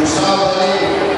Gustavo Daniel.